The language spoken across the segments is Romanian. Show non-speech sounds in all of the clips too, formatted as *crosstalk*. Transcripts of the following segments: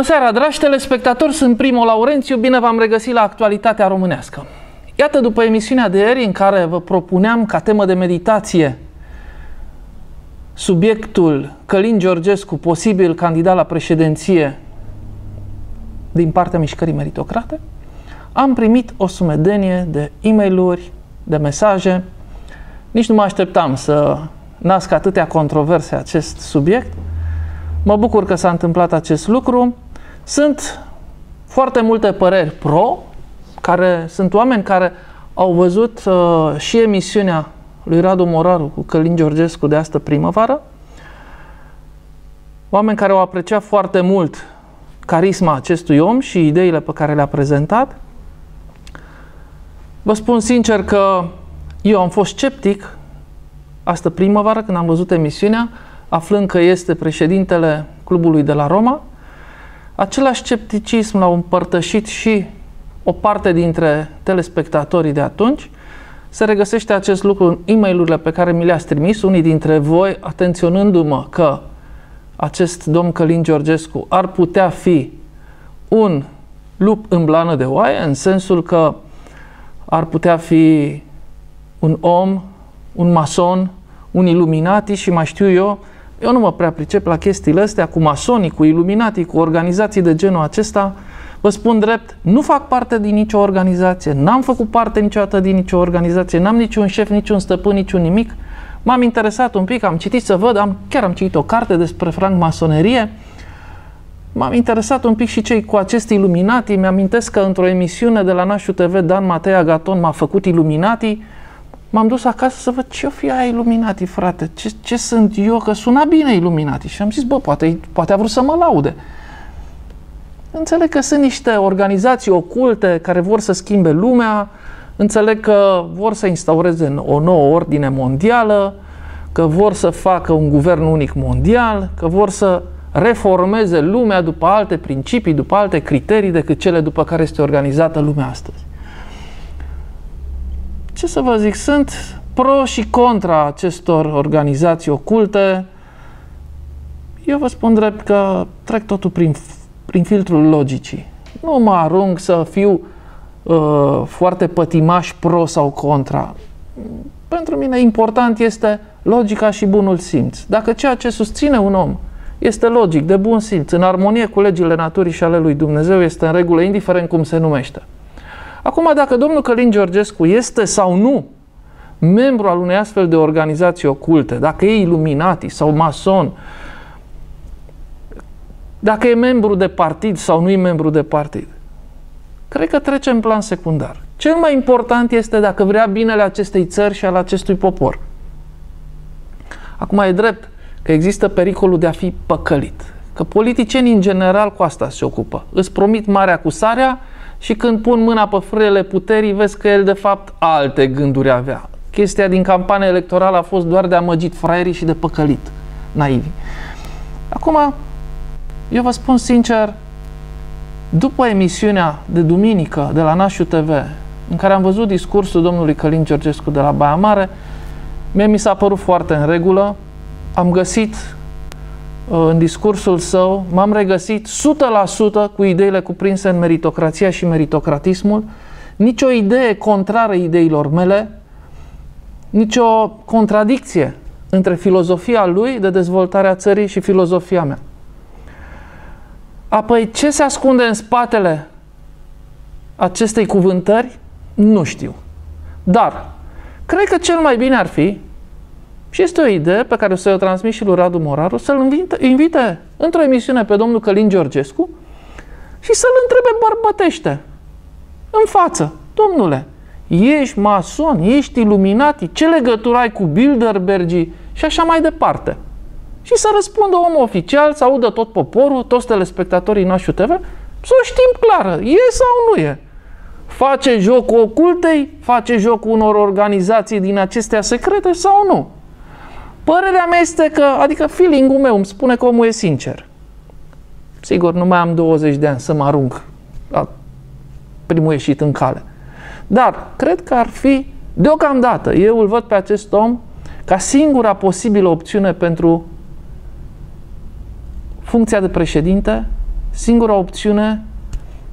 Bună seara, dragi telespectatori, sunt Primo Laurențiu, bine v-am regăsit la Actualitatea Românească. Iată, după emisiunea de ieri în care vă propuneam ca temă de meditație subiectul Călin Georgescu, posibil candidat la președinție din partea mișcării meritocrate, am primit o sumedenie de e mail de mesaje. Nici nu mă așteptam să nasc atâtea controverse acest subiect. Mă bucur că s-a întâmplat acest lucru. Sunt foarte multe păreri pro, care sunt oameni care au văzut uh, și emisiunea lui Radu Moraru cu Călin Georgescu de astă primăvară, oameni care au apreciat foarte mult carisma acestui om și ideile pe care le-a prezentat. Vă spun sincer că eu am fost sceptic astă primăvară când am văzut emisiunea, aflând că este președintele clubului de la Roma. Același scepticism l-au împărtășit și o parte dintre telespectatorii de atunci. Se regăsește acest lucru în e mail pe care mi le-ați trimis, unii dintre voi, atenționându-mă că acest domn Călin Georgescu ar putea fi un lup în blană de oaie, în sensul că ar putea fi un om, un mason, un iluminati și mai știu eu, eu nu mă prea pricep la chestiile astea cu masonii, cu iluminati, cu organizații de genul acesta. Vă spun drept, nu fac parte din nicio organizație, n-am făcut parte niciodată din nicio organizație, n-am niciun șef, niciun stăpân, niciun nimic. M-am interesat un pic, am citit să văd, am, chiar am citit o carte despre francmasonerie, M-am interesat un pic și cei cu acest Illuminati. Mi-amintesc că într-o emisiune de la Nașu TV, Dan Matei Agaton m-a făcut Illuminati. M-am dus acasă să văd ce-o fi aia Illuminati, frate. Ce, ce sunt eu? Că suna bine Illuminati. Și am zis, bă, poate, poate a vrut să mă laude. Înțeleg că sunt niște organizații oculte care vor să schimbe lumea, înțeleg că vor să instaureze o nouă ordine mondială, că vor să facă un guvern unic mondial, că vor să reformeze lumea după alte principii, după alte criterii decât cele după care este organizată lumea astăzi. Ce să vă zic, sunt pro și contra acestor organizații oculte. Eu vă spun drept că trec totul prin, prin filtrul logicii. Nu mă arunc să fiu uh, foarte pătimaș pro sau contra. Pentru mine important este logica și bunul simț. Dacă ceea ce susține un om este logic, de bun simț, în armonie cu legile naturii și ale lui Dumnezeu, este în regulă, indiferent cum se numește. Acum, dacă domnul Călin Georgescu este sau nu membru al unei astfel de organizații oculte, dacă e iluminati sau mason, dacă e membru de partid sau nu e membru de partid, cred că trece în plan secundar. Cel mai important este dacă vrea binele acestei țări și al acestui popor. Acum e drept că există pericolul de a fi păcălit. Că politicienii în general cu asta se ocupă. Îți promit marea cu sarea și când pun mâna pe frâiele puterii, vezi că el de fapt alte gânduri avea. Chestia din campania electorală a fost doar de amăgit fraierii și de păcălit naivi. Acum, eu vă spun sincer, după emisiunea de duminică de la Nașu TV, în care am văzut discursul domnului Călin Georgescu de la Baia Mare, mie mi s-a părut foarte în regulă, am găsit uh, în discursul său, m-am regăsit 100% cu ideile cuprinse în meritocrația și meritocratismul, nicio idee contrară ideilor mele, nicio contradicție între filozofia lui de dezvoltare a țării și filozofia mea. Apoi, ce se ascunde în spatele acestei cuvântări, nu știu. Dar, cred că cel mai bine ar fi și este o idee pe care o să o transmit și lui Radu Moraru, să-l invite, invite într-o emisiune pe domnul Călin Georgescu și să-l întrebe bărbătește în față. Domnule, ești mason, ești iluminati, ce legătură ai cu Bilderbergi și așa mai departe. Și să răspundă omul oficial, să audă tot poporul, toți telespectatorii Nașu TV, să o știm clară, e sau nu e. Face jocul ocultei, face jocul unor organizații din acestea secrete sau nu. Părerea mea este că, adică feeling-ul meu îmi spune că omul e sincer. Sigur, nu mai am 20 de ani să mă arunc la primul ieșit în cale. Dar cred că ar fi, deocamdată, eu îl văd pe acest om ca singura posibilă opțiune pentru funcția de președinte singura opțiune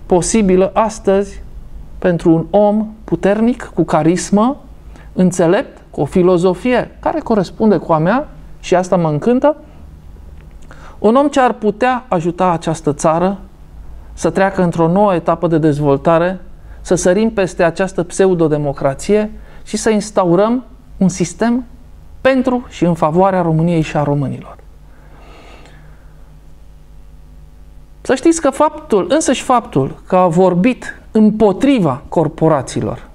posibilă astăzi pentru un om puternic, cu carismă, înțelept, cu o filozofie care corespunde cu a mea și asta mă încântă, un om ce ar putea ajuta această țară să treacă într-o nouă etapă de dezvoltare, să sărim peste această pseudodemocrație și să instaurăm un sistem pentru și în favoarea României și a românilor. Să știți că faptul, însăși faptul că a vorbit împotriva corporațiilor,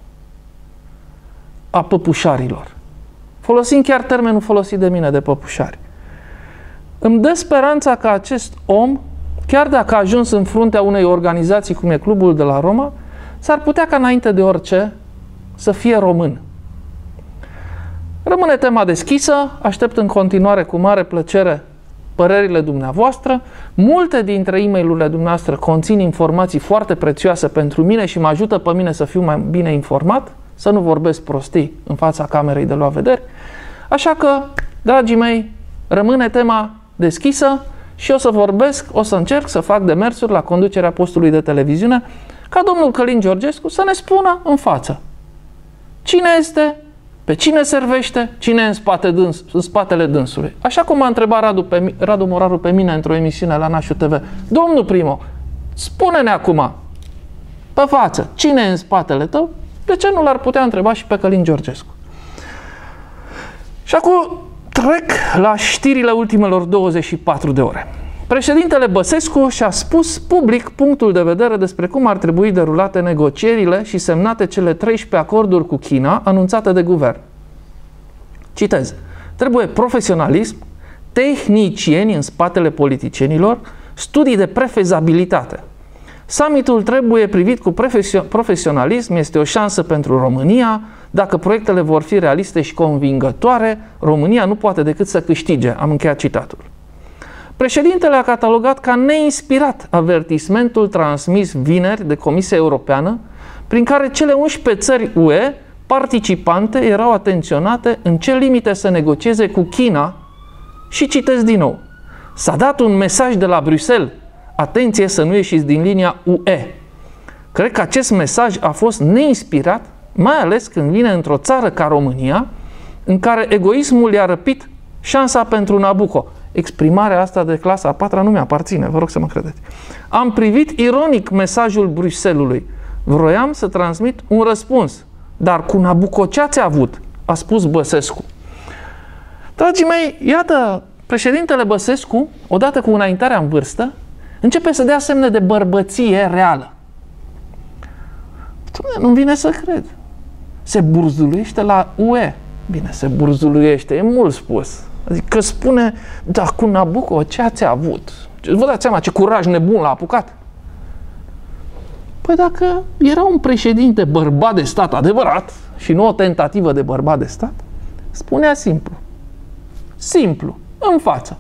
a păpușarilor, folosind chiar termenul folosit de mine de păpușari, îmi dă speranța că acest om, chiar dacă a ajuns în fruntea unei organizații cum e Clubul de la Roma, s-ar putea ca înainte de orice să fie român. Rămâne tema deschisă, aștept în continuare cu mare plăcere părerile dumneavoastră. Multe dintre e mail dumneavoastră conțin informații foarte prețioase pentru mine și mă ajută pe mine să fiu mai bine informat, să nu vorbesc prostii în fața camerei de luat vederi. Așa că, dragii mei, rămâne tema deschisă și o să vorbesc, o să încerc să fac demersuri la conducerea postului de televiziune ca domnul Călin Georgescu să ne spună în față cine este, pe cine servește, cine e în, spate dâns, în spatele dânsului. Așa cum m-a întrebat Radu, pe, Radu Moraru pe mine într-o emisiune la Nașu TV. Domnul Primo, spune-ne acum, pe față, cine e în spatele tău? De ce nu l-ar putea întreba și pe Călin Georgescu? Și acum trec la știrile ultimelor 24 de ore. Președintele Băsescu și-a spus public punctul de vedere despre cum ar trebui derulate negocierile și semnate cele 13 acorduri cu China anunțate de guvern. Citez. Trebuie profesionalism, tehnicieni în spatele politicienilor, studii de prefezabilitate. Summitul trebuie privit cu profesionalism, este o șansă pentru România. Dacă proiectele vor fi realiste și convingătoare, România nu poate decât să câștige. Am încheiat citatul. Președintele a catalogat ca neinspirat avertismentul transmis vineri de Comisia Europeană, prin care cele 11 țări UE participante erau atenționate în ce limite să negocieze cu China și citesc din nou. S-a dat un mesaj de la Bruxelles, atenție să nu ieșiți din linia UE. Cred că acest mesaj a fost neinspirat, mai ales când vine într-o țară ca România, în care egoismul i-a răpit șansa pentru Nabucco exprimarea asta de clasa a patra nu mi-aparține, vă rog să mă credeți. Am privit ironic mesajul Bruxellesului. Vroiam să transmit un răspuns. Dar cu Nabucco ce ați avut? A spus Băsescu. Dragii mei, iată, președintele Băsescu, odată cu înaintarea în vârstă, începe să dea semne de bărbăție reală. Nu vine să cred. Se burzuluiește la UE. Bine, se burzuluiește, e mult spus. Adică spune, da, cu Nabucco, ce ați avut? Vă dați seama ce curaj nebun l-a apucat? Păi dacă era un președinte bărbat de stat adevărat și nu o tentativă de bărbat de stat, spunea simplu. Simplu, în față.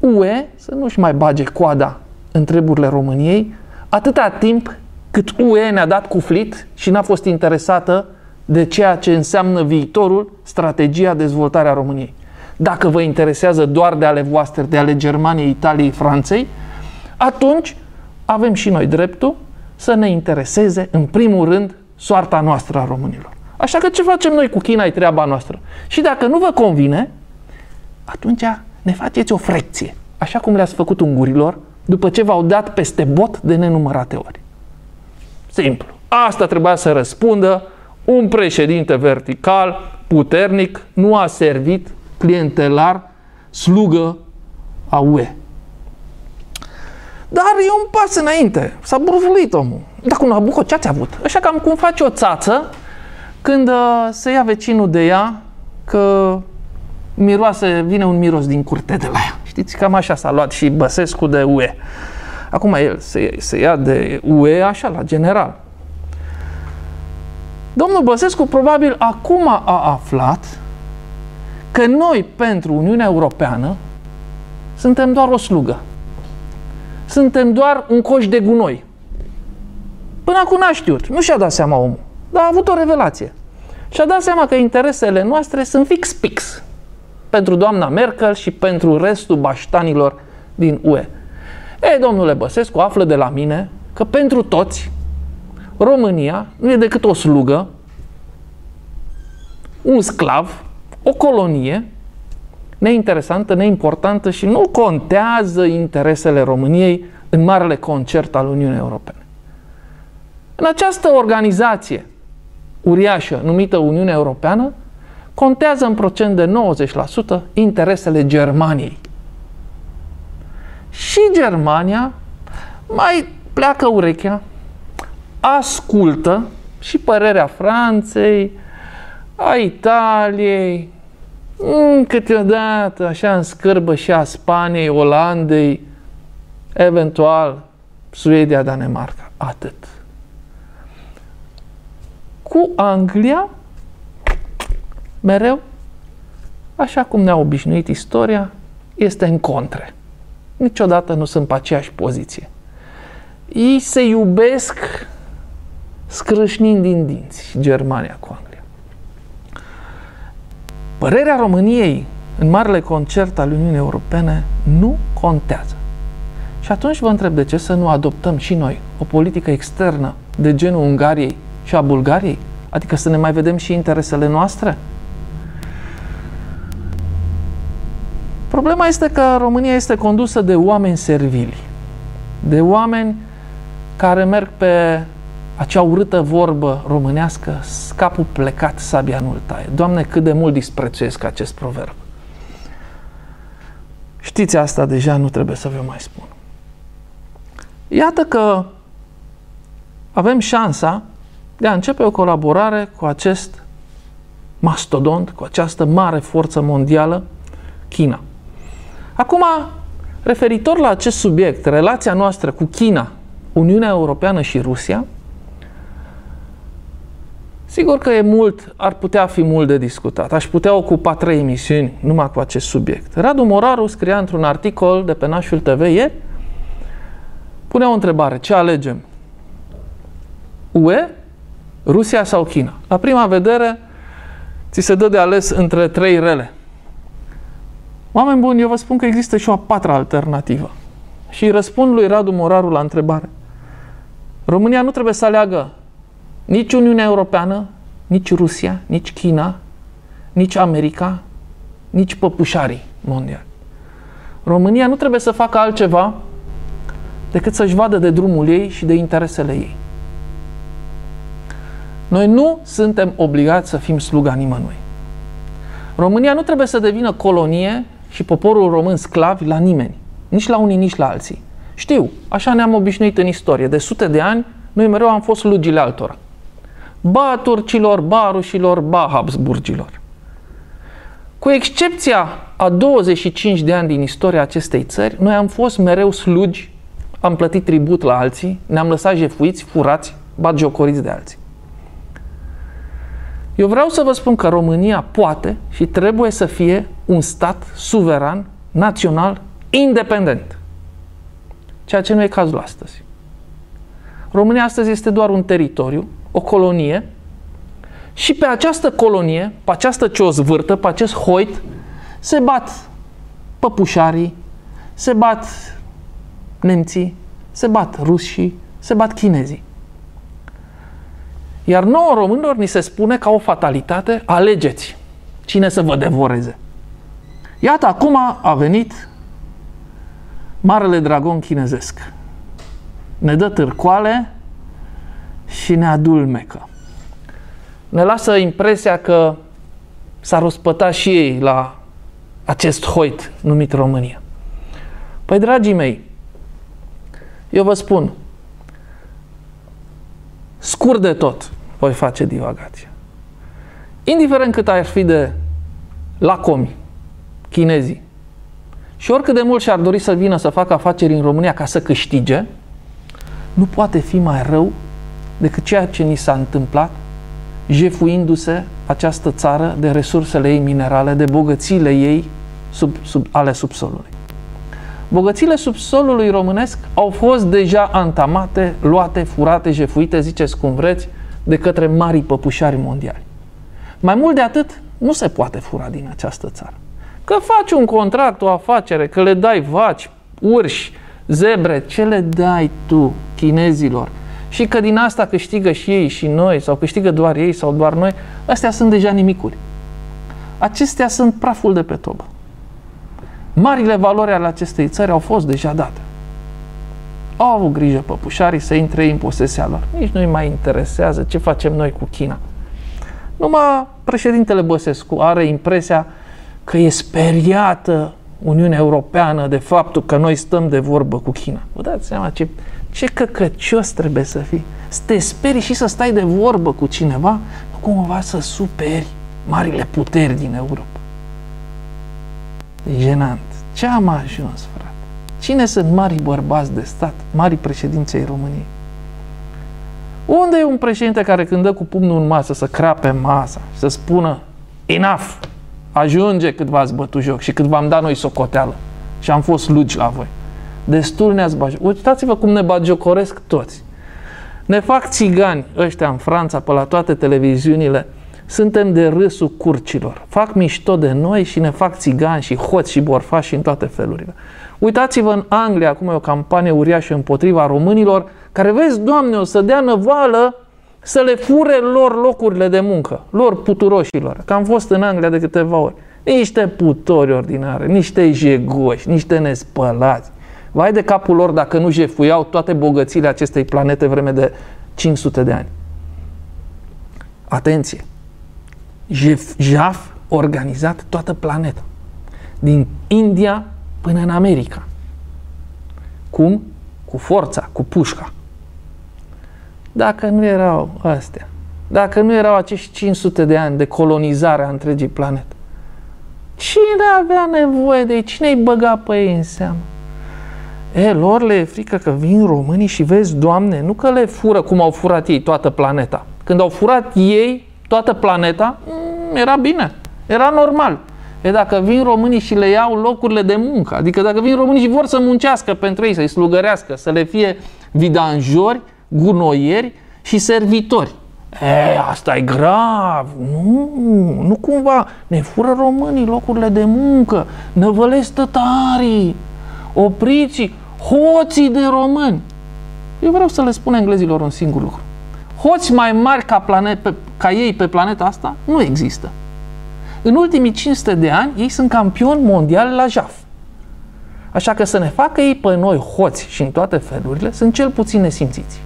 UE să nu-și mai bage coada în treburile României atâta timp cât UE ne-a dat cuflit și n-a fost interesată de ceea ce înseamnă viitorul, strategia, dezvoltarea României. Dacă vă interesează doar de ale voastre, de ale Germaniei, Italiei, Franței, atunci avem și noi dreptul să ne intereseze, în primul rând, soarta noastră a românilor. Așa că ce facem noi cu China e treaba noastră. Și dacă nu vă convine, atunci ne faceți o frecție, așa cum le-ați făcut ungurilor, după ce v-au dat peste bot de nenumărate ori. Simplu. Asta trebuia să răspundă un președinte vertical, puternic, nu a servit clientelar, slugă a UE. Dar e un pas înainte. S-a burvulit omul. Dar cu Nabucco ce ați avut? Așa cam cum face o țață când uh, se ia vecinul de ea că miroase, vine un miros din curte de la ea. Știți, cam așa s-a luat și Băsescu de UE. Acum el se, se ia de UE așa, la general. Domnul Băsescu probabil acum a aflat că noi, pentru Uniunea Europeană, suntem doar o slugă. Suntem doar un coș de gunoi. Până acum n-a știut. Nu și-a dat seama omul. Dar a avut o revelație. Și-a dat seama că interesele noastre sunt fix pix pentru doamna Merkel și pentru restul baștanilor din UE. Ei, domnule Băsescu, află de la mine că pentru toți România nu e decât o slugă, un sclav, o colonie neinteresantă, neimportantă și nu contează interesele României în marele concert al Uniunii Europene. În această organizație uriașă numită Uniunea Europeană, contează în procent de 90% interesele Germaniei. Și Germania mai pleacă urechea, ascultă și părerea Franței, a Italiei, mm, câteodată așa în scârbă și a Spaniei, Olandei, eventual Suedia, Danemarca. Atât. Cu Anglia, mereu, așa cum ne-a obișnuit istoria, este în contre. Niciodată nu sunt pe aceeași poziție. Ei se iubesc scrâșnind din dinți, Germania cu Anglia. Părerea României în marele concert al Uniunii Europene nu contează. Și atunci vă întreb de ce să nu adoptăm și noi o politică externă de genul Ungariei și a Bulgariei? Adică să ne mai vedem și interesele noastre? Problema este că România este condusă de oameni servili, de oameni care merg pe acea urâtă vorbă românească, scapul plecat, sabia nu-l taie. Doamne, cât de mult disprețuiesc acest proverb. Știți asta deja, nu trebuie să vă mai spun. Iată că avem șansa de a începe o colaborare cu acest mastodont, cu această mare forță mondială, China. Acum, referitor la acest subiect, relația noastră cu China, Uniunea Europeană și Rusia, sigur că e mult, ar putea fi mult de discutat. Aș putea ocupa trei emisiuni numai cu acest subiect. Radu Moraru scria într-un articol de pe Nașul TV ieri, punea o întrebare, ce alegem? UE, Rusia sau China? La prima vedere, ți se dă de ales între trei rele. Oameni buni, eu vă spun că există și o a patra alternativă. Și răspund lui Radu Moraru la întrebare. România nu trebuie să aleagă nici Uniunea Europeană, nici Rusia, nici China, nici America, nici păpușarii mondiali. România nu trebuie să facă altceva decât să-și vadă de drumul ei și de interesele ei. Noi nu suntem obligați să fim sluga nimănui. România nu trebuie să devină colonie și poporul român sclavi la nimeni. Nici la unii, nici la alții. Știu, așa ne-am obișnuit în istorie. De sute de ani, noi mereu am fost slugile altora. Ba turcilor, ba rușilor, ba Habsburgilor. Cu excepția a 25 de ani din istoria acestei țări, noi am fost mereu slugi, am plătit tribut la alții, ne-am lăsat jefuiți, furați, batjocoriți de alții. Eu vreau să vă spun că România poate și trebuie să fie un stat suveran, național, independent. Ceea ce nu e cazul astăzi. România astăzi este doar un teritoriu, o colonie, și pe această colonie, pe această ciozvârtă, pe acest hoit, se bat păpușarii, se bat nemții, se bat rușii, se bat chinezii. Iar nouă românilor ni se spune ca o fatalitate, alegeți cine să vă devoreze. Iată, acum a venit marele dragon chinezesc. Ne dă târcoale și ne adulmecă. Ne lasă impresia că s-a răspătat și ei la acest hoit numit România. Păi, dragii mei, eu vă spun, scurt de tot voi face divagația. Indiferent cât ar fi de lacomi, chinezii, și oricât de mult și-ar dori să vină să facă afaceri în România ca să câștige, nu poate fi mai rău decât ceea ce ni s-a întâmplat jefuindu-se această țară de resursele ei minerale, de bogățiile ei sub, sub, ale subsolului. Bogățiile subsolului românesc au fost deja antamate, luate, furate, jefuite, ziceți cum vreți, de către marii păpușari mondiali. Mai mult de atât, nu se poate fura din această țară. Că faci un contract, o afacere, că le dai vaci, urși, Zebre, ce le dai tu chinezilor? Și că din asta câștigă și ei și noi, sau câștigă doar ei sau doar noi, astea sunt deja nimicuri. Acestea sunt praful de pe tobă. Marile valori ale acestei țări au fost deja date. Au avut grijă păpușarii să intre în posesia lor. Nici nu-i mai interesează ce facem noi cu China. Numai președintele Băsescu are impresia că e speriată Uniunea Europeană de faptul că noi stăm de vorbă cu China. Vă dați seama ce, ce căcăcios trebuie să fii. Să te speri și să stai de vorbă cu cineva, nu cumva să superi marile puteri din Europa. E jenant. Ce am ajuns, frate? Cine sunt mari bărbați de stat, mari președinței României? Unde e un președinte care când dă cu pumnul în masă să crape masa și să spună enough, ajunge cât v-ați bătut joc și cât v-am dat noi socoteală și am fost lugi la voi. Destul ne-ați bagi. Uitați-vă cum ne bagiocoresc toți. Ne fac țigani ăștia în Franța pe la toate televiziunile. Suntem de râsul curcilor. Fac mișto de noi și ne fac țigani și hoți și borfași și în toate felurile. Uitați-vă în Anglia, acum e o campanie uriașă împotriva românilor, care vezi, Doamne, o să dea năvală să le fure lor locurile de muncă, lor puturoșilor. Că am fost în Anglia de câteva ori. Niște putori ordinare, niște jegoși, niște nespălați. Vai de capul lor dacă nu jefuiau toate bogățiile acestei planete vreme de 500 de ani. Atenție! Jef, Jaf organizat toată planeta. Din India până în America. Cum? Cu forța, cu pușca. Dacă nu erau astea, dacă nu erau acești 500 de ani de colonizare a întregii planete, cine avea nevoie de ei? Cine îi băga pe ei în seamă? E, lor le e frică că vin românii și vezi, Doamne, nu că le fură cum au furat ei toată planeta. Când au furat ei toată planeta, mm, era bine, era normal. E dacă vin românii și le iau locurile de muncă, adică dacă vin românii și vor să muncească pentru ei, să-i slugărească, să le fie vidanjori, gunoieri și servitori. E, asta e grav. Nu, nu cumva. Ne fură românii locurile de muncă, năvălesc tătarii, opriți hoții de români. Eu vreau să le spun englezilor un singur lucru. Hoți mai mari ca, planet, pe, ca ei pe planeta asta nu există. În ultimii 500 de ani, ei sunt campioni mondiali la jaf. Așa că să ne facă ei pe noi hoți și în toate felurile, sunt cel puțin nesimțiți.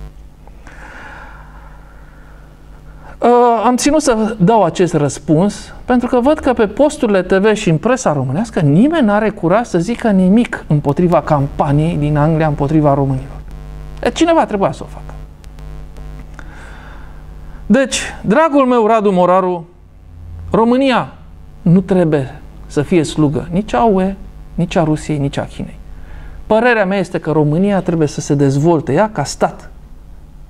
Uh, am ținut să dau acest răspuns pentru că văd că pe posturile TV și în presa românească nimeni nu are curaj să zică nimic împotriva campaniei din Anglia împotriva românilor. E, cineva trebuia să o facă. Deci, dragul meu Radu Moraru, România nu trebuie să fie slugă nici a UE, nici a Rusiei, nici a Chinei. Părerea mea este că România trebuie să se dezvolte ea ca stat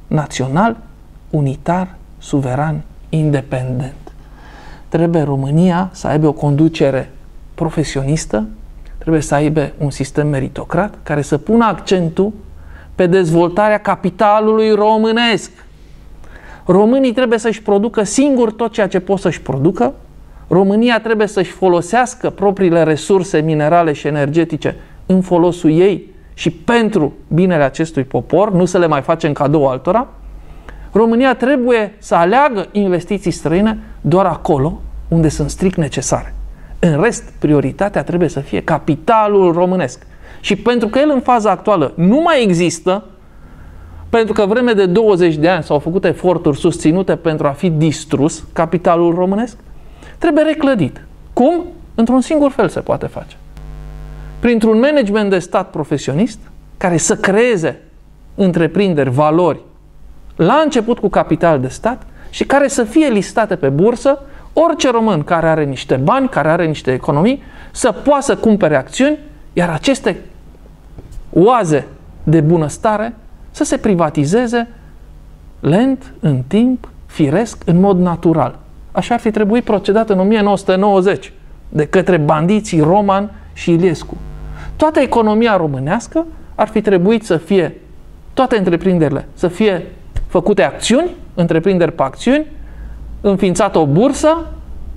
național, unitar, suveran, independent. Trebuie România să aibă o conducere profesionistă, trebuie să aibă un sistem meritocrat care să pună accentul pe dezvoltarea capitalului românesc. Românii trebuie să-și producă singur tot ceea ce pot să-și producă. România trebuie să-și folosească propriile resurse minerale și energetice în folosul ei și pentru binele acestui popor, nu să le mai facem cadou altora. România trebuie să aleagă investiții străine doar acolo unde sunt strict necesare. În rest, prioritatea trebuie să fie capitalul românesc. Și pentru că el în faza actuală nu mai există, pentru că vreme de 20 de ani s-au făcut eforturi susținute pentru a fi distrus capitalul românesc, trebuie reclădit. Cum? Într-un singur fel se poate face. Printr-un management de stat profesionist care să creeze întreprinderi, valori la început cu capital de stat și care să fie listate pe bursă, orice român care are niște bani, care are niște economii, să poată să cumpere acțiuni, iar aceste oaze de bunăstare să se privatizeze lent, în timp, firesc, în mod natural. Așa ar fi trebuit procedat în 1990 de către bandiții Roman și Iliescu. Toată economia românească ar fi trebuit să fie, toate întreprinderile, să fie făcute acțiuni, întreprinderi pe acțiuni, înființată o bursă,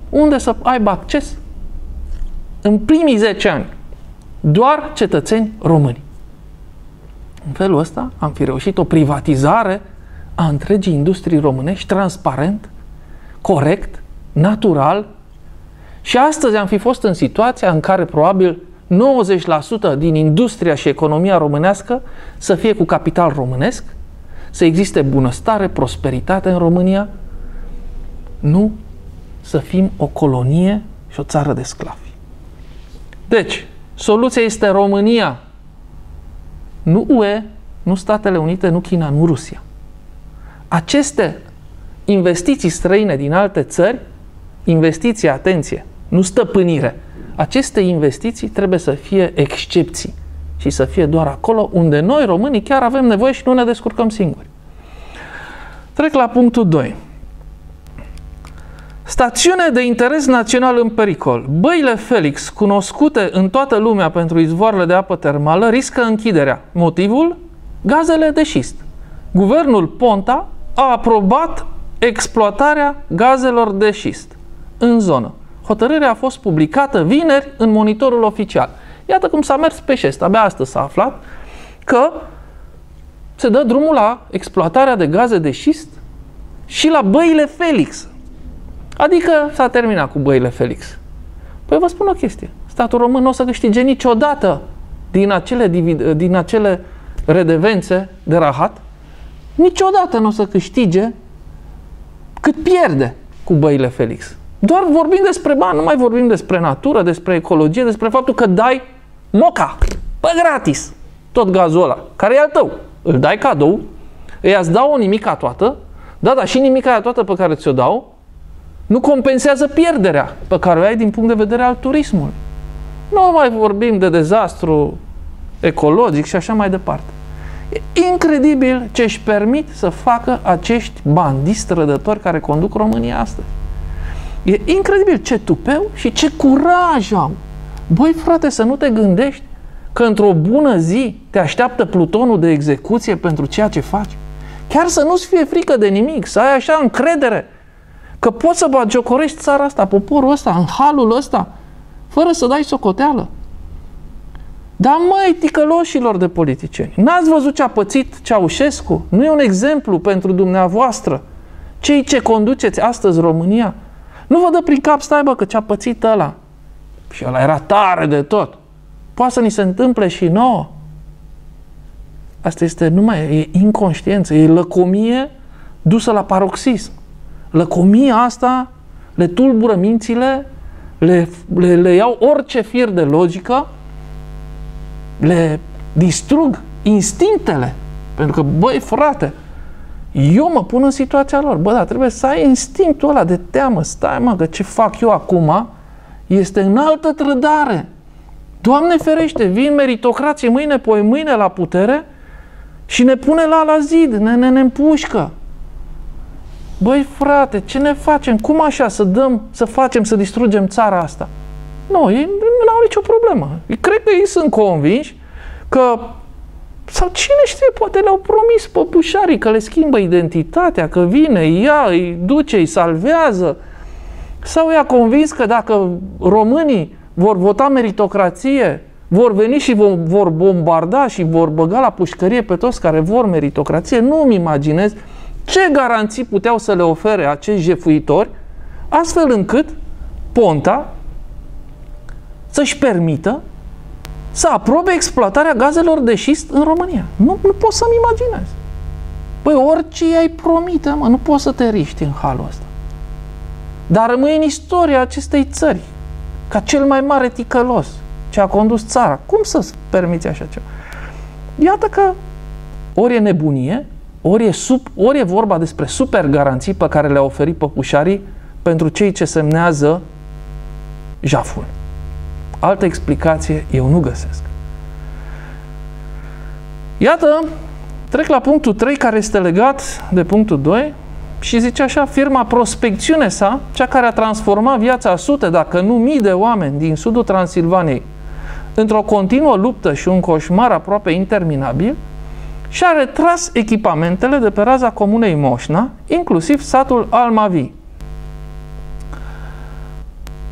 unde să aibă acces în primii 10 ani doar cetățeni români. În felul ăsta am fi reușit o privatizare a întregii industrii românești, transparent, corect, natural. Și astăzi am fi fost în situația în care probabil 90% din industria și economia românească să fie cu capital românesc, să existe bunăstare, prosperitate în România, nu să fim o colonie și o țară de sclavi. Deci, soluția este România, nu UE, nu Statele Unite, nu China, nu Rusia. Aceste investiții străine din alte țări, investiții, atenție, nu stăpânire, aceste investiții trebuie să fie excepții și să fie doar acolo unde noi, românii, chiar avem nevoie și nu ne descurcăm singuri. Trec la punctul 2. Stațiune de interes național în pericol. Băile Felix, cunoscute în toată lumea pentru izvoarele de apă termală, riscă închiderea. Motivul? Gazele de șist. Guvernul Ponta a aprobat exploatarea gazelor de șist în zonă. Hotărârea a fost publicată vineri în monitorul oficial. Iată cum s-a mers pe șest. Abia astăzi s-a aflat că se dă drumul la exploatarea de gaze de șist și la băile Felix. Adică s-a terminat cu băile Felix. Păi vă spun o chestie. Statul român nu o să câștige niciodată din acele, din acele redevențe de rahat, niciodată nu o să câștige cât pierde cu băile Felix. Doar vorbim despre bani, nu mai vorbim despre natură, despre ecologie, despre faptul că dai moca, pe gratis, tot gazul ăla, care e al tău. Îl dai cadou, îi ați dau o nimica toată, da, da, și nimica aia toată pe care ți-o dau, nu compensează pierderea pe care o ai din punct de vedere al turismului. Nu mai vorbim de dezastru ecologic și așa mai departe. E incredibil ce își permit să facă acești bandi strădători care conduc România astăzi. E incredibil ce tupeu și ce curaj au. Băi, frate, să nu te gândești că într-o bună zi te așteaptă plutonul de execuție pentru ceea ce faci. Chiar să nu-ți fie frică de nimic, să ai așa încredere că poți să bagiocorești țara asta, poporul ăsta, în halul ăsta, fără să dai socoteală. Dar măi, ticăloșilor de politicieni, n-ați văzut ce a pățit Ceaușescu? Nu e un exemplu pentru dumneavoastră? Cei ce conduceți astăzi România? Nu vă dă prin cap, stai bă, că ce-a pățit ăla. Și ăla era tare de tot. Poate să ni se întâmple și nouă. Asta este numai, e inconștiență, e lăcomie dusă la paroxism. Lăcomia asta le tulbură mințile, le, le, le iau orice fir de logică, le distrug instinctele. Pentru că, băi, frate, eu mă pun în situația lor. Bă, dar trebuie să ai instinctul ăla de teamă. Stai, mă, că ce fac eu acum este în altă trădare. Doamne ferește, vin meritocrație mâine, poi mâine la putere și ne pune la la zid, ne, ne, ne împușcă. Băi, frate, ce ne facem? Cum așa să dăm, să facem, să distrugem țara asta? Nu, ei nu au nicio problemă. Cred că ei sunt convinși că sau cine știe, poate le-au promis păpușarii că le schimbă identitatea, că vine, ea, îi duce, îi salvează. Sau i-a convins că dacă românii vor vota meritocrație, vor veni și vor bombarda și vor băga la pușcărie pe toți care vor meritocrație, nu-mi imaginez ce garanții puteau să le ofere acești jefuitori, astfel încât Ponta să-și permită să aprobe exploatarea gazelor de șist în România. Nu, nu pot să-mi imaginez. Păi orice ai promite, mă, nu poți să te riști în halul ăsta. Dar rămâi în istoria acestei țări, ca cel mai mare ticălos ce a condus țara. Cum să-ți permiți așa ceva? Iată că ori e nebunie, ori e, sub, ori e vorba despre super garanții pe care le-a oferit păpușarii pentru cei ce semnează jaful. Altă explicație eu nu găsesc. Iată, trec la punctul 3 care este legat de punctul 2 și zice așa, firma Prospecțiune sa, cea care a transformat viața a sute, dacă nu mii de oameni din sudul Transilvaniei într-o continuă luptă și un coșmar aproape interminabil, și-a retras echipamentele de pe raza comunei Moșna, inclusiv satul Almavi.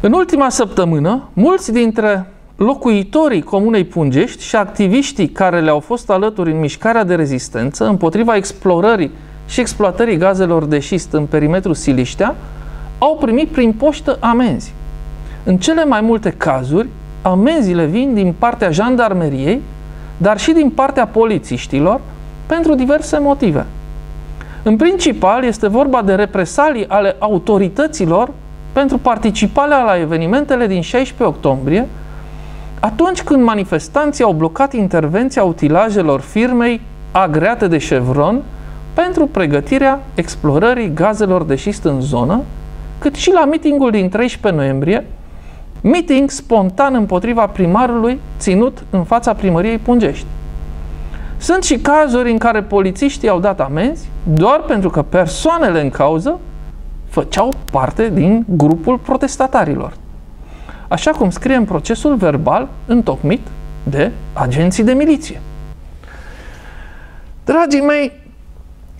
În ultima săptămână, mulți dintre locuitorii Comunei Pungești și activiștii care le-au fost alături în mișcarea de rezistență împotriva explorării și exploatării gazelor de șist în perimetrul Siliștea au primit prin poștă amenzi. În cele mai multe cazuri, amenziile vin din partea jandarmeriei, dar și din partea polițiștilor, pentru diverse motive. În principal, este vorba de represalii ale autorităților pentru participarea la evenimentele din 16 octombrie, atunci când manifestanții au blocat intervenția utilajelor firmei agreate de Chevron pentru pregătirea explorării gazelor de șist în zonă, cât și la mitingul din 13 noiembrie, meeting spontan împotriva primarului ținut în fața primăriei Pungești. Sunt și cazuri în care polițiștii au dat amenzi doar pentru că persoanele în cauză făceau parte din grupul protestatarilor. Așa cum scrie în procesul verbal întocmit de agenții de miliție. Dragii mei,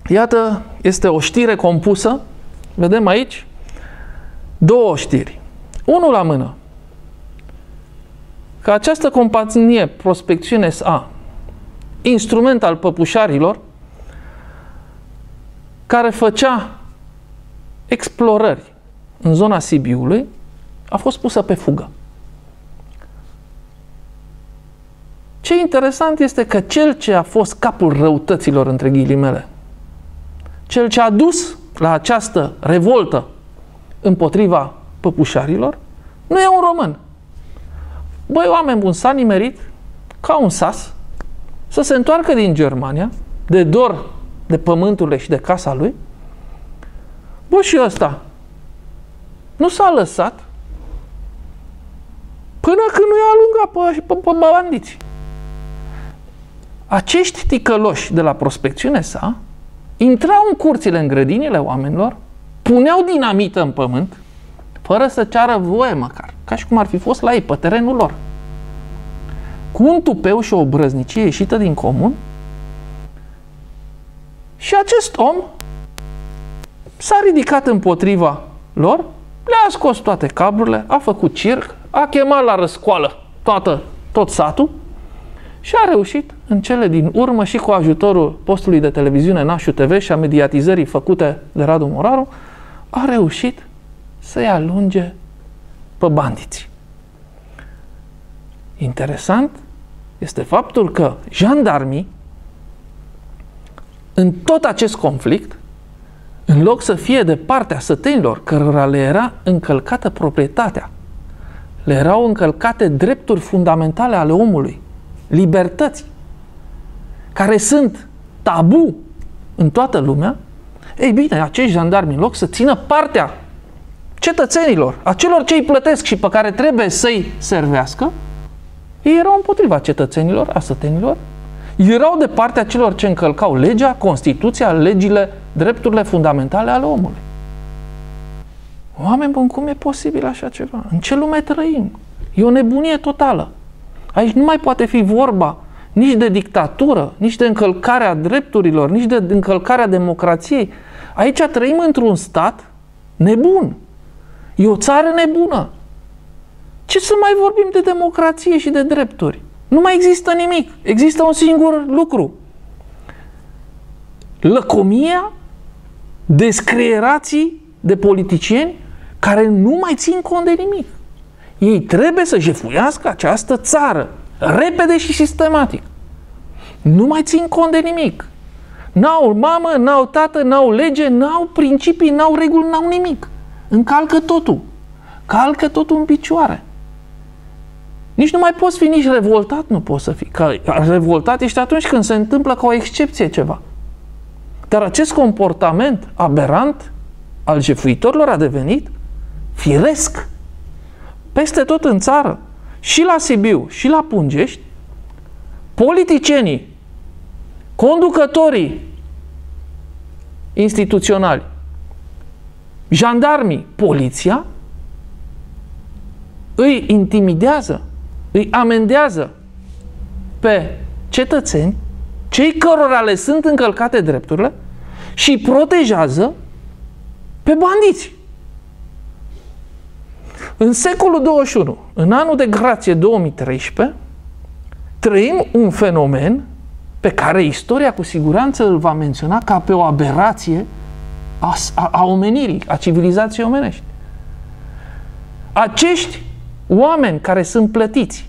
iată, este o știre compusă. Vedem aici două știri. Unul la mână. Că această companie Prospecțiune SA, instrument al păpușarilor, care făcea explorări în zona Sibiului, a fost pusă pe fugă. Ce interesant este că cel ce a fost capul răutăților, între ghilimele, cel ce a dus la această revoltă împotriva păpușarilor, nu e un român. Băi, oameni buni, s-a nimerit ca un sas să se întoarcă din Germania, de dor de pământurile și de casa lui, bă, și ăsta nu s-a lăsat până când nu i-a alungat pe, pe, pe bandiți. Acești ticăloși de la prospecțiune sa intrau în curțile, în grădinile oamenilor, puneau dinamită în pământ, fără să ceară voie măcar, ca și cum ar fi fost la ei, pe terenul lor. Cu un tupeu și o brăznicie ieșită din comun, și acest om s-a ridicat împotriva lor, le-a scos toate cablurile, a făcut circ, a chemat la răscoală toată, tot satul și a reușit în cele din urmă și cu ajutorul postului de televiziune Nașu TV și a mediatizării făcute de Radu Moraru, a reușit să-i alunge pe bandiți. Interesant este faptul că jandarmii în tot acest conflict, în loc să fie de partea sătenilor cărora le era încălcată proprietatea, le erau încălcate drepturi fundamentale ale omului, libertăți, care sunt tabu în toată lumea, ei bine, acești jandarmi, în loc să țină partea cetățenilor, a celor ce îi plătesc și pe care trebuie să-i servească, ei erau împotriva cetățenilor, a sătenilor, erau de partea celor ce încălcau legea, Constituția, legile, drepturile fundamentale ale omului. Oameni buni, cum e posibil așa ceva? În ce lume trăim? E o nebunie totală. Aici nu mai poate fi vorba nici de dictatură, nici de încălcarea drepturilor, nici de încălcarea democrației. Aici trăim într-un stat nebun. E o țară nebună. Ce să mai vorbim de democrație și de drepturi? Nu mai există nimic. Există un singur lucru. Lăcomia, descrierații de politicieni care nu mai țin cont de nimic. Ei trebuie să jefuiască această țară, repede și sistematic. Nu mai țin cont de nimic. N-au mamă, n-au tată, n-au lege, n-au principii, n-au reguli, n-au nimic. Încalcă totul. Calcă totul în picioare. Nici nu mai poți fi nici revoltat, nu poți să fii. Că revoltat ești atunci când se întâmplă ca o excepție ceva. Dar acest comportament aberant al jefuitorilor a devenit firesc. Peste tot în țară, și la Sibiu, și la Pungești, politicienii, conducătorii instituționali, jandarmii, poliția, îi intimidează îi amendează pe cetățeni, cei cărora le sunt încălcate drepturile și protejează pe bandiți. În secolul 21, în anul de grație 2013, trăim un fenomen pe care istoria cu siguranță îl va menționa ca pe o aberație a, a, a omenirii, a civilizației omenești. Acești oameni care sunt plătiți,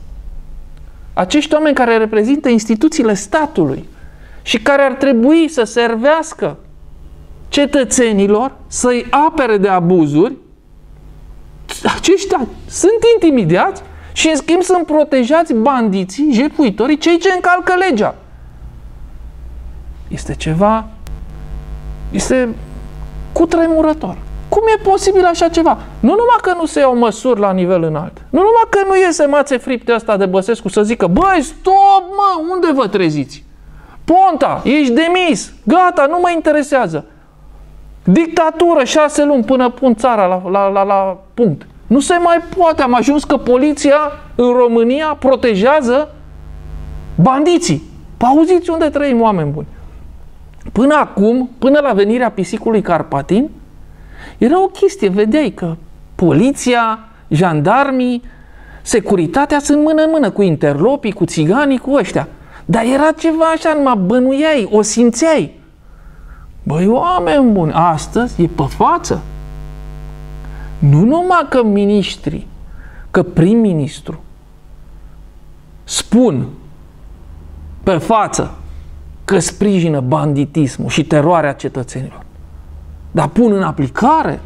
acești oameni care reprezintă instituțiile statului și care ar trebui să servească cetățenilor, să-i apere de abuzuri, aceștia sunt intimidați și în schimb sunt protejați bandiții, jefuitorii, cei ce încalcă legea. Este ceva, este cutremurător. Cum e posibil așa ceva? Nu numai că nu se iau măsuri la nivel înalt, nu numai că nu iese mațe fripte asta de Băsescu să zică, băi, stop, mă, unde vă treziți? Ponta, ești demis, gata, nu mă interesează. Dictatură, șase luni până pun țara la, la, la, la punct. Nu se mai poate. Am ajuns că poliția în România protejează bandiții. Pauziți unde trăim oameni buni. Până acum, până la venirea pisicului Carpatin, era o chestie, vedeai că poliția, jandarmii, securitatea sunt mână în mână cu interlopii, cu țiganii, cu ăștia. Dar era ceva așa, numai bănuiai, o simțeai. Băi, oameni buni, astăzi e pe față. Nu numai că miniștrii, că prim-ministru spun pe față că sprijină banditismul și teroarea cetățenilor, dar pun în aplicare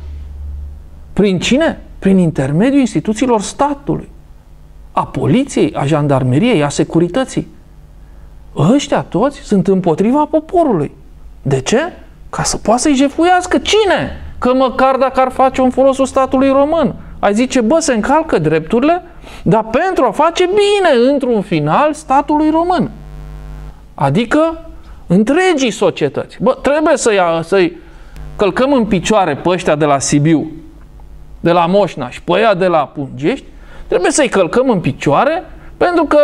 prin cine? Prin intermediul instituțiilor statului, a poliției, a jandarmeriei, a securității. Ăștia toți sunt împotriva poporului. De ce? Ca să poată să-i jefuiască. Cine? Că măcar dacă ar face un folosul statului român, ai zice, bă, se încalcă drepturile, dar pentru a face bine, într-un final, statului român. Adică întregii societăți. Bă, trebuie să-i, să-i călcăm în picioare pe ăștia de la Sibiu, de la Moșna și pe ăia de la Pungești, trebuie să-i călcăm în picioare pentru că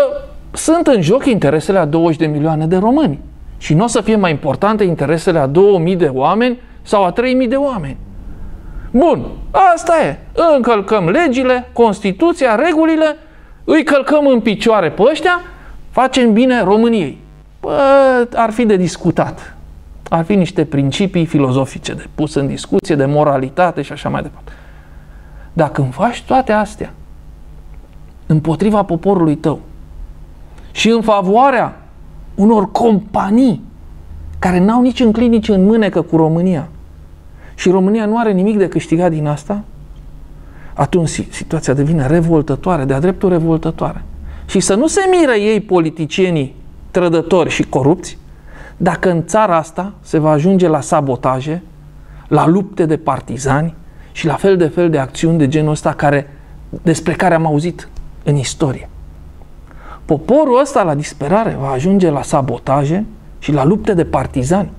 sunt în joc interesele a 20 de milioane de români. Și nu o să fie mai importante interesele a 2000 de oameni sau a 3000 de oameni. Bun, asta e. Încălcăm legile, Constituția, regulile, îi călcăm în picioare pe ăștia, facem bine României. Bă, ar fi de discutat. Ar fi niște principii filozofice de pus în discuție, de moralitate și așa mai departe. Dacă îmi faci toate astea împotriva poporului tău și în favoarea unor companii care n-au nici în clinici în mânecă cu România, și România nu are nimic de câștigat din asta, atunci situația devine revoltătoare, de-a dreptul revoltătoare. Și să nu se miră ei politicienii trădători și corupți, dacă în țara asta se va ajunge la sabotaje, la lupte de partizani și la fel de fel de acțiuni de genul ăsta care, despre care am auzit în istorie. Poporul ăsta la disperare va ajunge la sabotaje și la lupte de partizani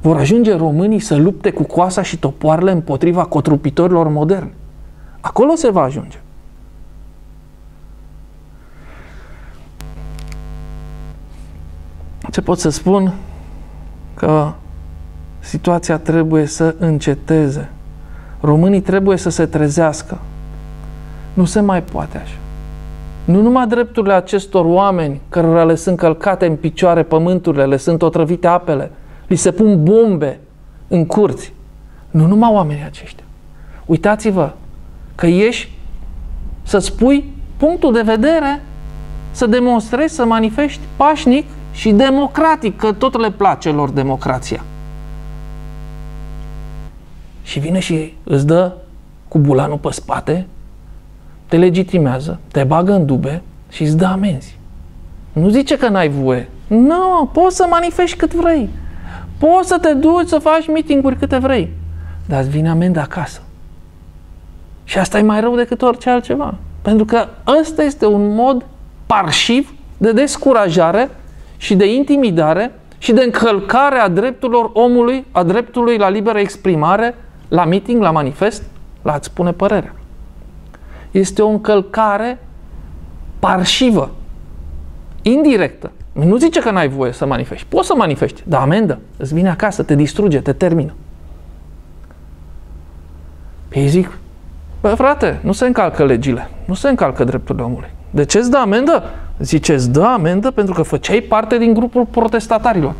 vor ajunge românii să lupte cu coasa și topoarele împotriva cotrupitorilor moderni. Acolo se va ajunge. Ce pot să spun? Că situația trebuie să înceteze. Românii trebuie să se trezească. Nu se mai poate așa. Nu numai drepturile acestor oameni cărora le sunt călcate în picioare pământurile, le sunt otrăvite apele, li se pun bombe în curți. Nu numai oamenii aceștia. Uitați-vă că ieși să spui punctul de vedere, să demonstrezi, să manifesti pașnic și democratic, că tot le place lor democrația. Și vine și îți dă cu bulanul pe spate, te legitimează, te bagă în dube și îți dă amenzi. Nu zice că n-ai voie. Nu, poți să manifesti cât vrei. Poți să te duci să faci meeting-uri câte vrei, dar îți vine amenda acasă. Și asta e mai rău decât orice altceva. Pentru că ăsta este un mod parșiv de descurajare și de intimidare și de încălcare a drepturilor omului, a dreptului la liberă exprimare, la meeting, la manifest, la a-ți spune părerea. Este o încălcare parșivă, indirectă, nu zice că n-ai voie să manifesti. Poți să manifesti, dar amendă. Îți vine acasă, te distruge, te termină. Ei zic, Bă, frate, nu se încalcă legile, nu se încalcă drepturile omului. De ce îți dă amendă? Zice, îți dă amendă pentru că făceai parte din grupul protestatarilor.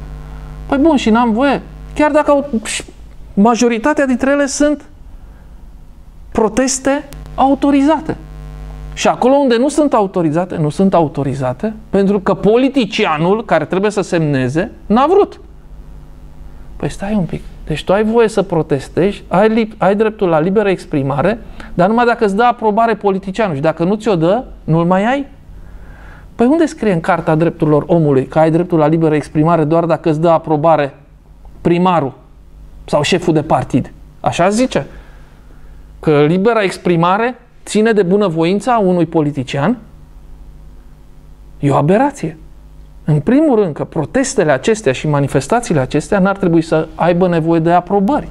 Păi bun, și n-am voie. Chiar dacă au, majoritatea dintre ele sunt proteste autorizate. Și acolo unde nu sunt autorizate, nu sunt autorizate pentru că politicianul care trebuie să semneze n-a vrut. Păi stai un pic. Deci tu ai voie să protestezi, ai, ai dreptul la liberă exprimare, dar numai dacă îți dă aprobare politicianul și dacă nu ți-o dă, nu-l mai ai? Păi unde scrie în Carta Drepturilor Omului că ai dreptul la liberă exprimare doar dacă îți dă aprobare primarul sau șeful de partid? Așa zice. Că libera exprimare ține de bunăvoința unui politician? E o aberație. În primul rând că protestele acestea și manifestațiile acestea n-ar trebui să aibă nevoie de aprobări.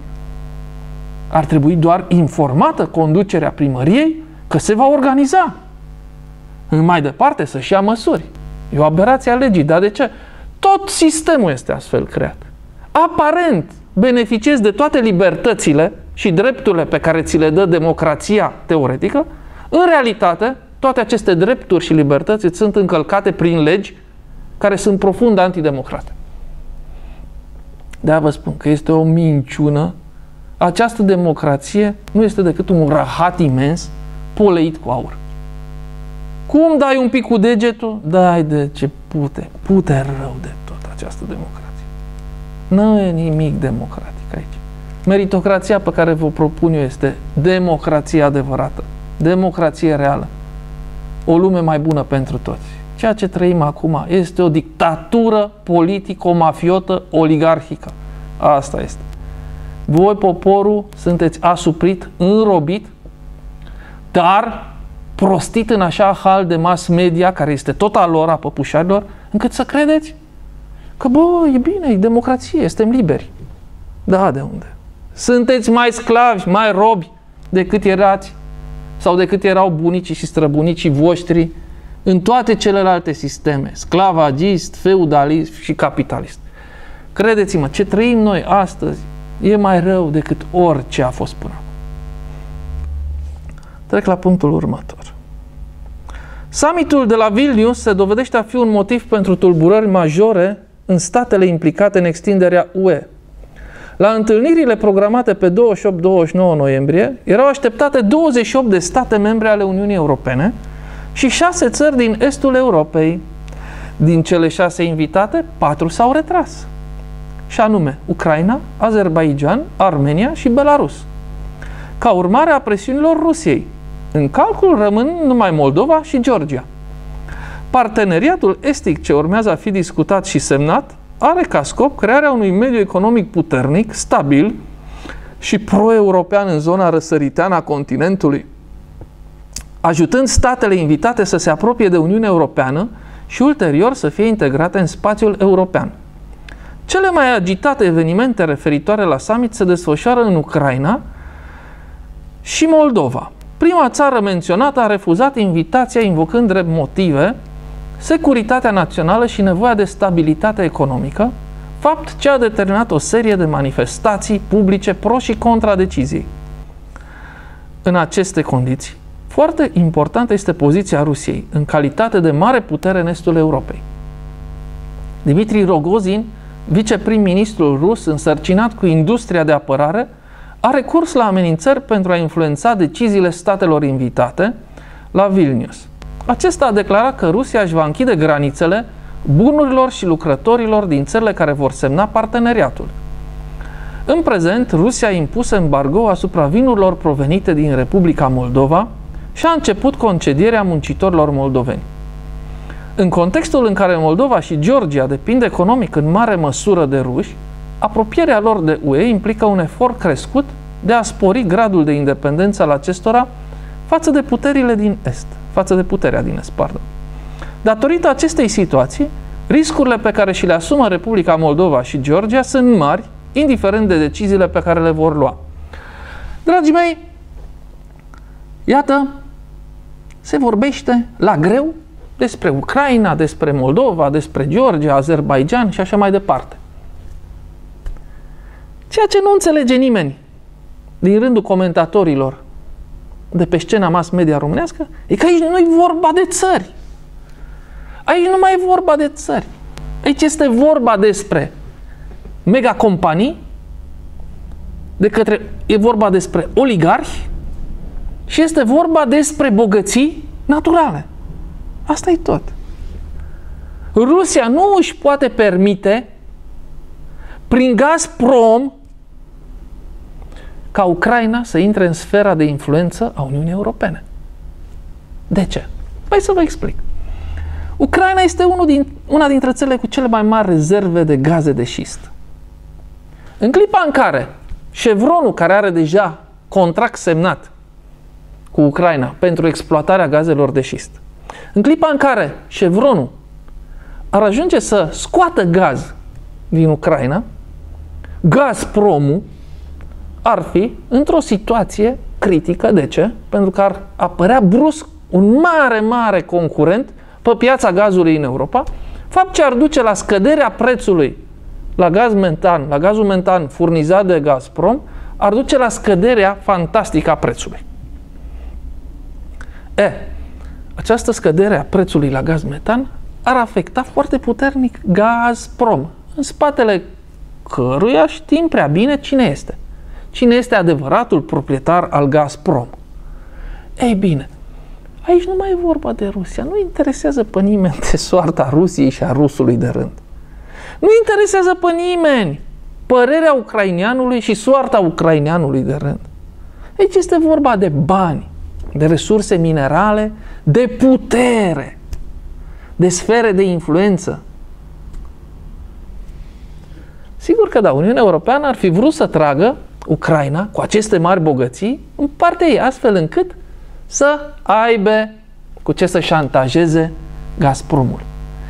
Ar trebui doar informată conducerea primăriei că se va organiza. În mai departe să-și ia măsuri. E o aberație a legii. Dar de ce? Tot sistemul este astfel creat. Aparent beneficiezi de toate libertățile și drepturile pe care ți le dă democrația teoretică, în realitate, toate aceste drepturi și libertăți sunt încălcate prin legi care sunt profund antidemocrate. De-aia vă spun că este o minciună. Această democrație nu este decât un rahat imens poleit cu aur. Cum dai un pic cu degetul? Dai de ce pute, pute rău de tot această democrație. Nu e nimic democratic aici. Meritocrația pe care vă propun eu este democrație adevărată, democrație reală, o lume mai bună pentru toți. Ceea ce trăim acum este o dictatură politico-mafiotă oligarhică. Asta este. Voi, poporul, sunteți asuprit, înrobit, dar prostit în așa hal de mass media, care este tot al lor, a păpușarilor, încât să credeți că, bă, e bine, e democrație, suntem liberi. Da, de unde? Sunteți mai sclavi, mai robi decât erați sau decât erau bunicii și străbunicii voștri în toate celelalte sisteme, sclavagist, feudalist și capitalist. Credeți-mă, ce trăim noi astăzi e mai rău decât orice a fost până acum. Trec la punctul următor. Summitul de la Vilnius se dovedește a fi un motiv pentru tulburări majore în statele implicate în extinderea UE. La întâlnirile programate pe 28-29 noiembrie erau așteptate 28 de state membre ale Uniunii Europene și 6 țări din estul Europei. Din cele 6 invitate, 4 s-au retras. Și anume Ucraina, Azerbaijan, Armenia și Belarus. Ca urmare a presiunilor Rusiei. În calcul rămân numai Moldova și Georgia. Parteneriatul estic ce urmează a fi discutat și semnat are ca scop crearea unui mediu economic puternic, stabil și pro-european în zona răsăriteană a continentului, ajutând statele invitate să se apropie de Uniunea Europeană și ulterior să fie integrate în spațiul european. Cele mai agitate evenimente referitoare la summit se desfășoară în Ucraina și Moldova. Prima țară menționată a refuzat invitația invocând drept motive securitatea națională și nevoia de stabilitate economică, fapt ce a determinat o serie de manifestații publice pro și contra deciziei. În aceste condiții, foarte importantă este poziția Rusiei în calitate de mare putere în estul Europei. Dimitri Rogozin, viceprim-ministrul rus însărcinat cu industria de apărare, a recurs la amenințări pentru a influența deciziile statelor invitate la Vilnius – acesta a declarat că Rusia își va închide granițele bunurilor și lucrătorilor din țările care vor semna parteneriatul. În prezent, Rusia a impus embargo asupra vinurilor provenite din Republica Moldova și a început concedierea muncitorilor moldoveni. În contextul în care Moldova și Georgia depind economic în mare măsură de ruși, apropierea lor de UE implică un efort crescut de a spori gradul de independență al acestora față de puterile din Est față de puterea din Est, pardon. Datorită acestei situații, riscurile pe care și le asumă Republica Moldova și Georgia sunt mari, indiferent de deciziile pe care le vor lua. Dragii mei, iată, se vorbește la greu despre Ucraina, despre Moldova, despre Georgia, Azerbaijan și așa mai departe. Ceea ce nu înțelege nimeni din rândul comentatorilor de pe scena mass media românească e că aici nu e vorba de țări. Aici nu mai e vorba de țări. Aici este vorba despre mega companii, de către, e vorba despre oligarhi și este vorba despre bogății naturale. Asta e tot. Rusia nu își poate permite prin Gazprom ca Ucraina să intre în sfera de influență a Uniunii Europene. De ce? Păi să vă explic. Ucraina este unul din, una dintre țările cu cele mai mari rezerve de gaze de șist. În clipa în care Chevronul, care are deja contract semnat cu Ucraina pentru exploatarea gazelor de șist, în clipa în care Chevronul ar ajunge să scoată gaz din Ucraina, Gazpromul ar fi într-o situație critică. De ce? Pentru că ar apărea brusc un mare, mare concurent pe piața gazului în Europa, fapt ce ar duce la scăderea prețului la gaz mentan, la gazul mentan furnizat de Gazprom, ar duce la scăderea fantastică a prețului. E, această scădere a prețului la gaz metan ar afecta foarte puternic Gazprom, în spatele căruia știm prea bine cine este. Cine este adevăratul proprietar al Gazprom. Ei bine, aici nu mai e vorba de Rusia. Nu interesează pe nimeni de soarta Rusiei și a rusului de rând. Nu interesează pe nimeni părerea ucraineanului și soarta ucraineanului de rând. Aici este vorba de bani, de resurse minerale, de putere, de sfere de influență. Sigur că da, Uniunea Europeană ar fi vrut să tragă Ucraina cu aceste mari bogății în partea ei, astfel încât să aibă cu ce să șantajeze Gazpromul.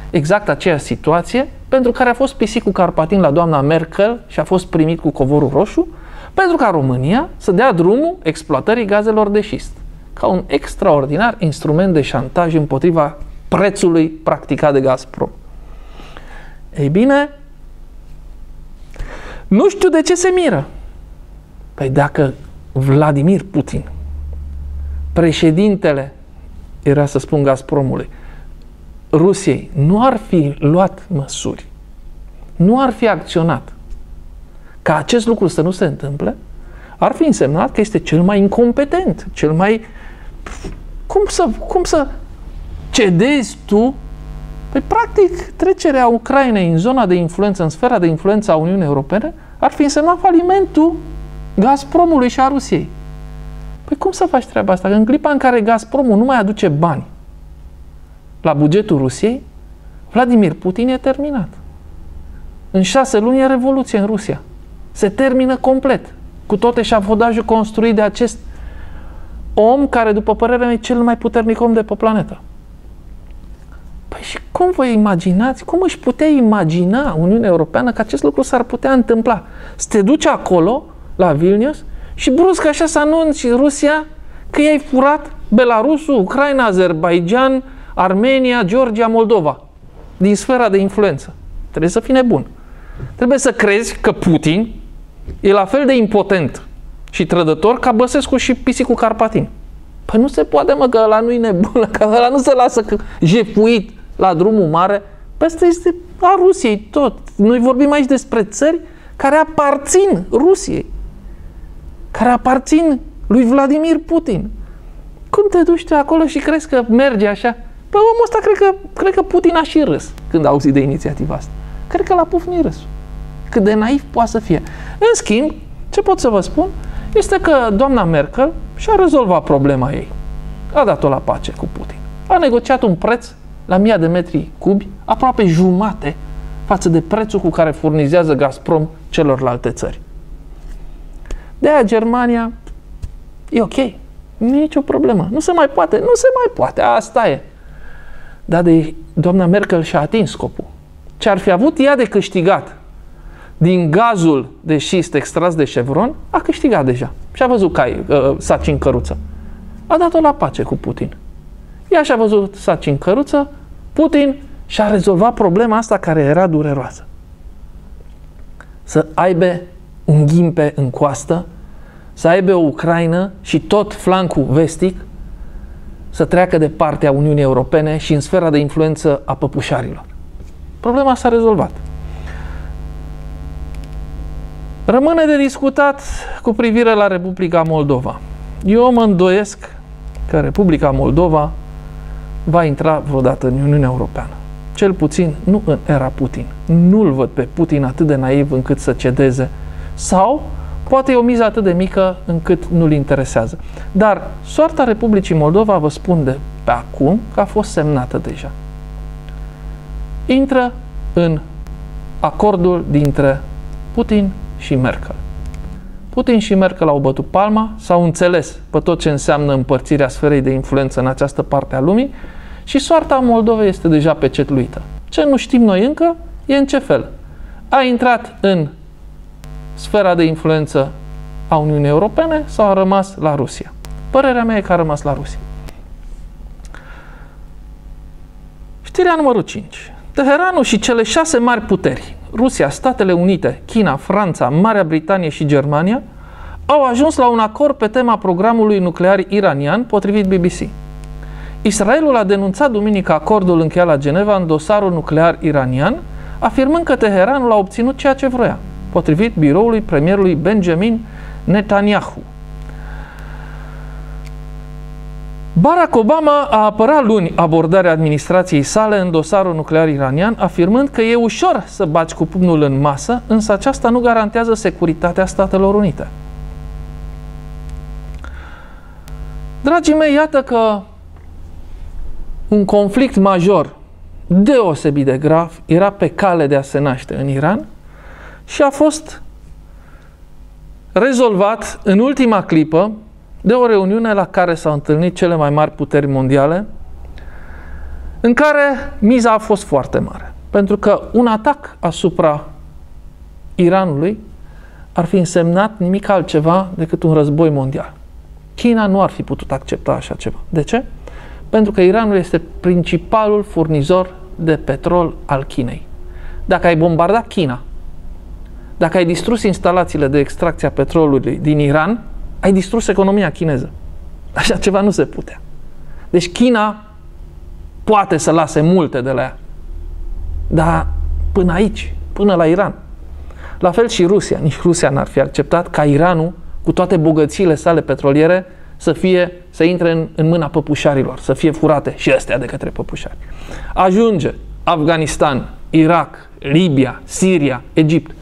Exact aceeași situație pentru care a fost pisicul Carpatin la doamna Merkel și a fost primit cu covorul roșu, pentru ca România să dea drumul exploatării gazelor de șist, ca un extraordinar instrument de șantaj împotriva prețului practicat de Gazprom. Ei bine, nu știu de ce se miră. Păi dacă Vladimir Putin, președintele, era să spun Gazpromului, Rusiei, nu ar fi luat măsuri, nu ar fi acționat ca acest lucru să nu se întâmple, ar fi însemnat că este cel mai incompetent, cel mai... Cum să, cum să cedezi tu? Păi, practic, trecerea Ucrainei în zona de influență, în sfera de influență a Uniunii Europene, ar fi însemnat falimentul Gazpromului și a Rusiei. Păi cum să faci treaba asta? Că în clipa în care Gazpromul nu mai aduce bani la bugetul Rusiei, Vladimir Putin e terminat. În șase luni e revoluție în Rusia. Se termină complet. Cu tot eșafodajul construit de acest om care, după părerea mea, e cel mai puternic om de pe planetă. Păi și cum vă imaginați, cum își putea imagina Uniunea Europeană că acest lucru s-ar putea întâmpla? Să te duci acolo, la Vilnius, și brusc așa să anunți Rusia că i-ai furat Belarusul, Ucraina, Azerbaijan, Armenia, Georgia, Moldova din sfera de influență. Trebuie să fii nebun. Trebuie să crezi că Putin e la fel de impotent și trădător ca Băsescu și pisicul Carpatin. Păi nu se poate, mă, că ăla nu-i nebun, *laughs* că ăla nu se lasă jefuit la drumul mare. Păi asta este a Rusiei tot. Noi vorbim aici despre țări care aparțin Rusiei, care aparțin lui Vladimir Putin. Cum te duci tu acolo și crezi că merge așa? Păi omul ăsta cred că, cred că Putin a și râs când a auzit de inițiativa asta. Cred că l-a pufnit râs. Cât de naiv poate să fie. În schimb, ce pot să vă spun este că doamna Merkel și-a rezolvat problema ei. A dat-o la pace cu Putin. A negociat un preț la mii de metri cubi, aproape jumate față de prețul cu care furnizează Gazprom celorlalte țări. De aia Germania e ok. Nu e nicio problemă. Nu se mai poate. Nu se mai poate. Asta e. Dar de doamna Merkel și-a atins scopul. Ce ar fi avut ea de câștigat din gazul de șist extras de Chevron, a câștigat deja. Și a văzut că uh, saci în căruță. A dat-o la pace cu Putin. Ea și-a văzut saci în căruță, Putin și-a rezolvat problema asta care era dureroasă. Să aibă un ghimpe în coastă să aibă o Ucraina și tot flancul vestic să treacă de partea Uniunii Europene și în sfera de influență a păpușarilor. Problema s-a rezolvat. Rămâne de discutat cu privire la Republica Moldova. Eu mă îndoiesc că Republica Moldova va intra vreodată în Uniunea Europeană. Cel puțin nu în era Putin. Nu-l văd pe Putin atât de naiv încât să cedeze. Sau poate e o miză atât de mică încât nu-l interesează. Dar soarta Republicii Moldova vă spun de pe acum că a fost semnată deja. Intră în acordul dintre Putin și Merkel. Putin și Merkel au bătut palma, s-au înțeles pe tot ce înseamnă împărțirea sferei de influență în această parte a lumii și soarta Moldovei este deja pecetluită. Ce nu știm noi încă e în ce fel. A intrat în sfera de influență a Uniunii Europene sau a rămas la Rusia? Părerea mea e că a rămas la Rusia. Știrea numărul 5. Teheranul și cele șase mari puteri, Rusia, Statele Unite, China, Franța, Marea Britanie și Germania, au ajuns la un acord pe tema programului nuclear iranian, potrivit BBC. Israelul a denunțat duminică acordul încheiat la Geneva în dosarul nuclear iranian, afirmând că Teheranul a obținut ceea ce vroia, potrivit biroului premierului Benjamin Netanyahu. Barack Obama a apărat luni abordarea administrației sale în dosarul nuclear iranian, afirmând că e ușor să baci cu pumnul în masă, însă aceasta nu garantează securitatea Statelor Unite. Dragii mei, iată că un conflict major deosebit de grav era pe cale de a se naște în Iran și a fost rezolvat în ultima clipă de o reuniune la care s-au întâlnit cele mai mari puteri mondiale, în care miza a fost foarte mare. Pentru că un atac asupra Iranului ar fi însemnat nimic altceva decât un război mondial. China nu ar fi putut accepta așa ceva. De ce? Pentru că Iranul este principalul furnizor de petrol al Chinei. Dacă ai bombardat China, dacă ai distrus instalațiile de extracție a petrolului din Iran, ai distrus economia chineză. Așa ceva nu se putea. Deci China poate să lase multe de la ea. Dar până aici, până la Iran. La fel și Rusia. Nici Rusia n-ar fi acceptat ca Iranul, cu toate bogățiile sale petroliere, să fie, să intre în, în mâna păpușarilor, să fie furate și astea de către păpușari. Ajunge Afganistan, Irak, Libia, Siria, Egipt.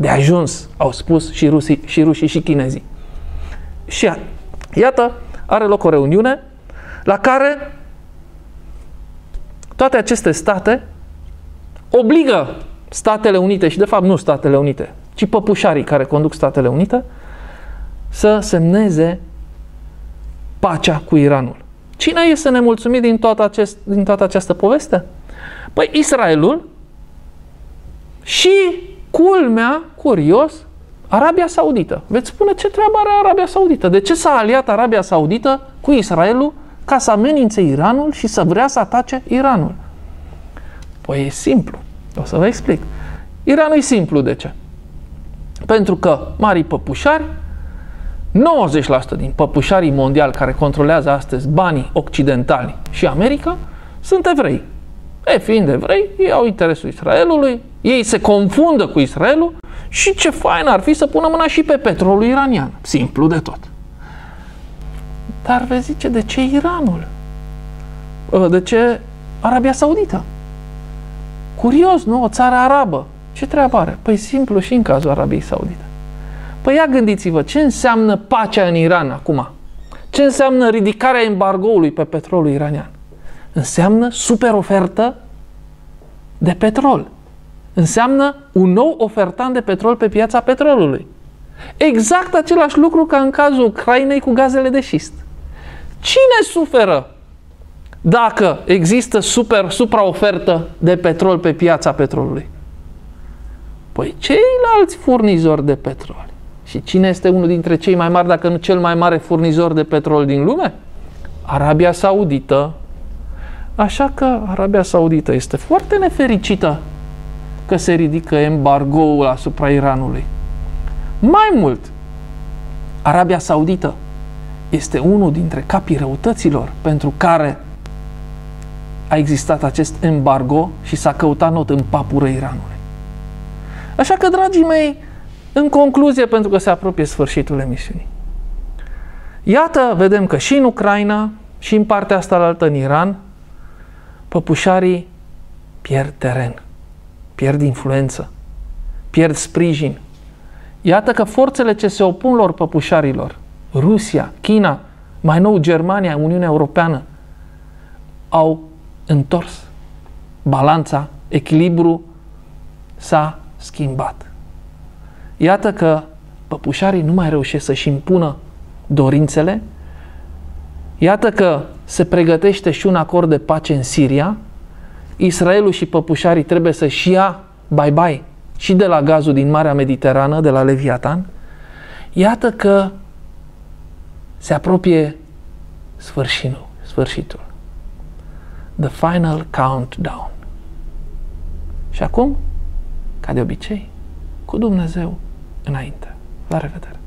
De ajuns, au spus și, rusii, și rușii și chinezii. Și iată, are loc o reuniune la care toate aceste state obligă Statele Unite, și de fapt nu Statele Unite, ci păpușarii care conduc Statele Unite, să semneze pacea cu Iranul. Cine este nemulțumit din toată, acest, din toată această poveste? Păi Israelul și culmea, curios, Arabia Saudită. Veți spune ce treabă are Arabia Saudită? De ce s-a aliat Arabia Saudită cu Israelul ca să amenințe Iranul și să vrea să atace Iranul? Păi e simplu. O să vă explic. Iranul e simplu de ce? Pentru că marii păpușari, 90% din păpușarii mondiali care controlează astăzi banii occidentali și America, sunt evrei. E, fiind evrei, ei au interesul Israelului, ei se confundă cu Israelul și ce fain ar fi să pună mâna și pe petrolul iranian. Simplu de tot. Dar vezi zice, de ce Iranul? Ă, de ce Arabia Saudită? Curios, nu? O țară arabă. Ce treabă are? Păi simplu și în cazul Arabiei Saudite. Păi ia gândiți-vă, ce înseamnă pacea în Iran acum? Ce înseamnă ridicarea embargoului pe petrolul iranian? Înseamnă super ofertă de petrol înseamnă un nou ofertant de petrol pe piața petrolului. Exact același lucru ca în cazul Ucrainei cu gazele de șist. Cine suferă dacă există super, supraofertă de petrol pe piața petrolului? Păi ceilalți furnizori de petrol. Și cine este unul dintre cei mai mari, dacă nu cel mai mare furnizor de petrol din lume? Arabia Saudită. Așa că Arabia Saudită este foarte nefericită că se ridică embargoul asupra Iranului. Mai mult, Arabia Saudită este unul dintre capii răutăților pentru care a existat acest embargo și s-a căutat not în papură Iranului. Așa că, dragii mei, în concluzie, pentru că se apropie sfârșitul emisiunii, iată, vedem că și în Ucraina, și în partea asta la altă în Iran, păpușarii pierd teren, pierd influență, pierd sprijin. Iată că forțele ce se opun lor păpușarilor, Rusia, China, mai nou Germania, Uniunea Europeană, au întors. Balanța, echilibru s-a schimbat. Iată că păpușarii nu mai reușesc să-și impună dorințele. Iată că se pregătește și un acord de pace în Siria. Israelul și păpușarii trebuie să-și ia bye-bye și de la gazul din Marea Mediterană, de la Leviatan. Iată că se apropie sfârșitul. sfârșitul. The final countdown. Și acum, ca de obicei, cu Dumnezeu înainte. La revedere!